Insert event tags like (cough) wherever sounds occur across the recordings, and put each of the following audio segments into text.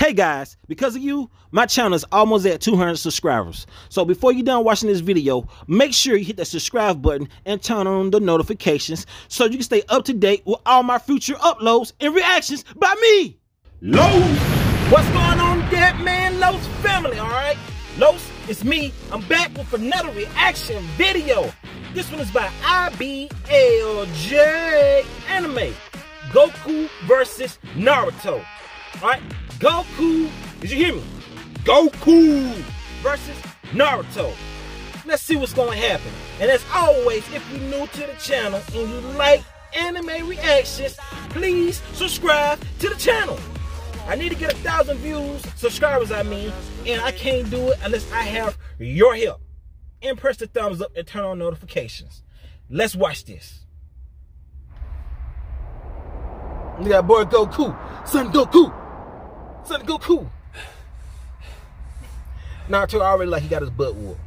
Hey guys, because of you, my channel is almost at 200 subscribers. So before you're done watching this video, make sure you hit that subscribe button and turn on the notifications so you can stay up to date with all my future uploads and reactions by me. Los! What's going on, Dat Man Los family, alright? Los, it's me. I'm back with another reaction video. This one is by IBLJ Anime. Goku versus Naruto. Alright? Goku, did you hear me? Goku versus Naruto. Let's see what's to happen. And as always, if you're new to the channel and you like anime reactions, please subscribe to the channel. I need to get a thousand views, subscribers I mean, and I can't do it unless I have your help. And press the thumbs up and turn on notifications. Let's watch this. At that boy Goku. Son Goku. Son Goku. Naruto already like he got his butt whooped.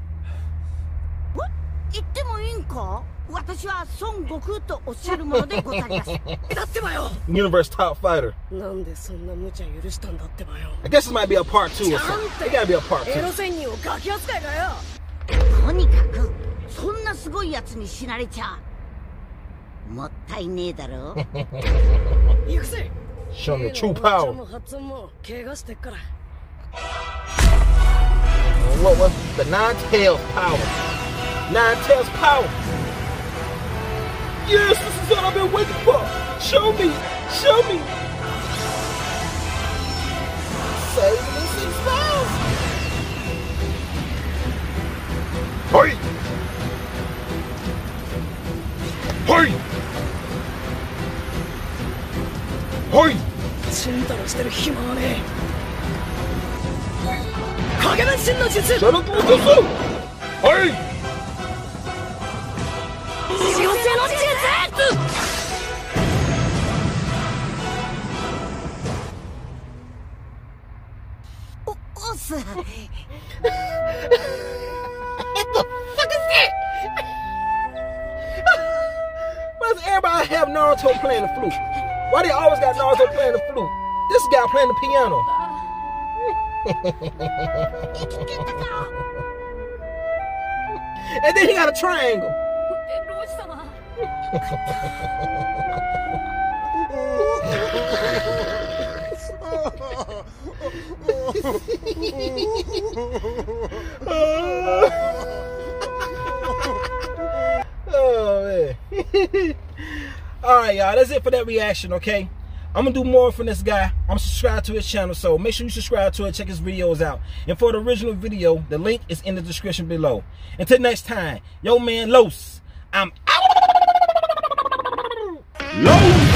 言ってもいいんか私は孫悟空とおっしゃるものでございますだってばよ Universe top fighter. なんでそんな無茶許したんだってばよ I guess this might be a part two ち or ゃ something. ん It gotta be a part エロ two. 潜入をガキ扱いかよとにかくそんなすごいやつに死なれちゃもったいねえだろ行くぜ Show me true power. What was the nine tails power? Nine tails power. Yes, this is what I've been waiting for. Show me, show me. Save Hey. ちんたらしてる暇はねえ影分身の術 Shut up, Jutsu. Hey. 仕寄せの術おおっす Why does everybody have Naruto playing the flute? Why they always got Naruto playing the flute? This guy playing the piano. (laughs) and then he got a triangle. (laughs) oh man. (laughs) All right, y'all. That's it for that reaction, okay? I'm going to do more from this guy. I'm subscribed to his channel, so make sure you subscribe to it. Check his videos out. And for the original video, the link is in the description below. Until next time, yo man Los, I'm out. Los!